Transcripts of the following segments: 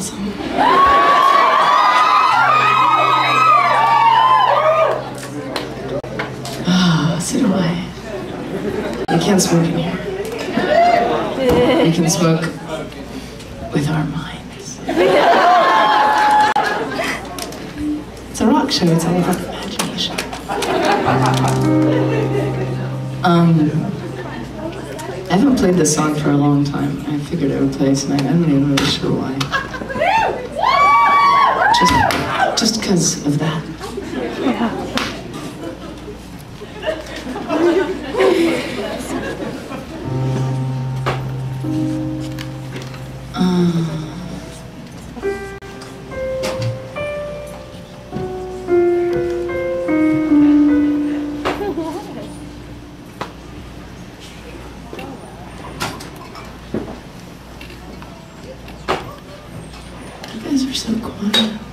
awesome. Ah, so do I. You can't smoke in here. We can smoke with our minds. It's a rock show, it's all about imagination. Um, I haven't played this song for a long time. I figured I would play it tonight. I'm not even really sure why. Because of that. You guys are so quiet.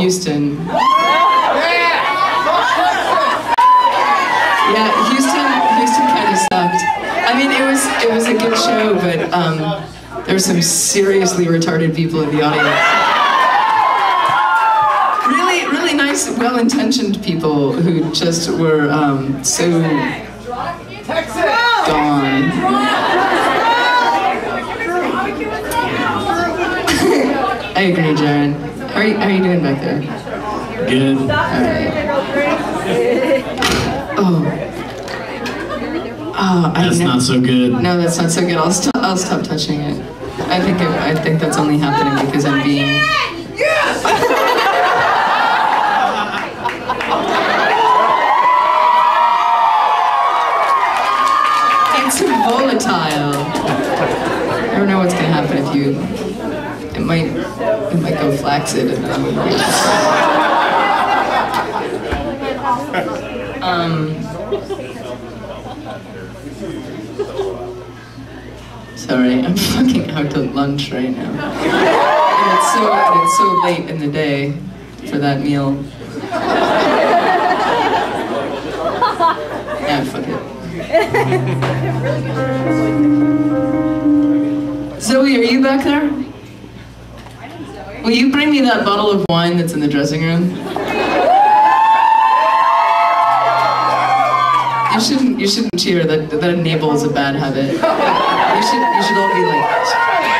Houston. Yeah, Houston, Houston kind of sucked. I mean, it was it was a good show, but um, there were some seriously retarded people in the audience. Really, really nice, well-intentioned people who just were um, so gone. I agree, Jared. How are you, how are you doing back there? Good. Oh. Oh, I That's know. not so good. No, that's not so good. I'll stop. I'll stop touching it. I think it, I think that's only happening because I'm being. It's volatile. I don't know what's gonna happen if you. It might. It might go flaccid. And then, um. Sorry, I'm fucking out to lunch right now. And it's so and it's so late in the day for that meal. Yeah, fuck it. Zoe, are you back there? Will you bring me that bottle of wine that's in the dressing room? You shouldn't. You shouldn't cheer. That that enables a bad habit. You should. You should all be like.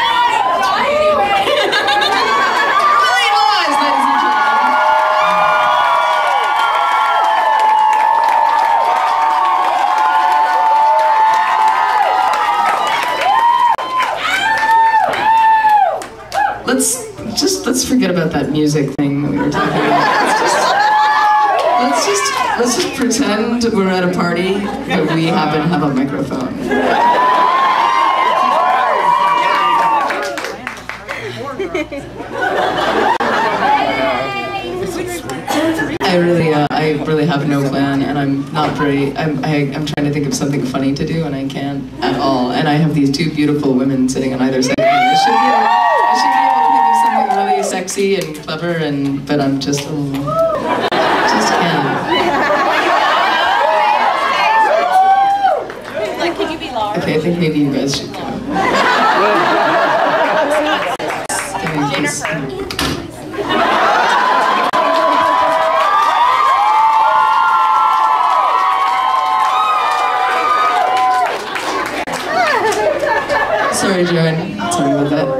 Let's forget about that music thing that we were talking about. Let's just let's just let's just pretend we're at a party that we happen to have a microphone. I really, uh, I really have no plan, and I'm not very. I'm, I, I'm trying to think of something funny to do, and I can't at all. And I have these two beautiful women sitting on either side. of me. I should be I should be sexy and clever, and but I'm just, oh, just can't. Like, can you be Laura? Okay, I think maybe you guys should go. Give me a kiss. Sorry, Jared. Sorry about that.